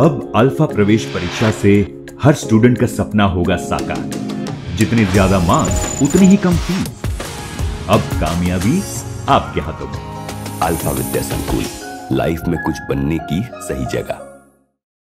अब अल्फ़ा प्रवेश परीक्षा से हर स्टूडेंट का सपना होगा साकार। जितने ज़्यादा मार्क्स, उतनी ही कम फ़ीस अब कामयाबी आपके हाथों में। अल्फ़ा विद्या संकुल लाइफ में कुछ बनने की सही जगह।